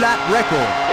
lap record.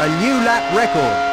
A new lap record.